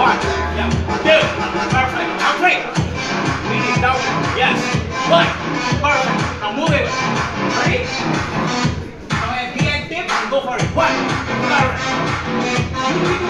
One, two, perfect, yes, one. Go for it. One. Moving.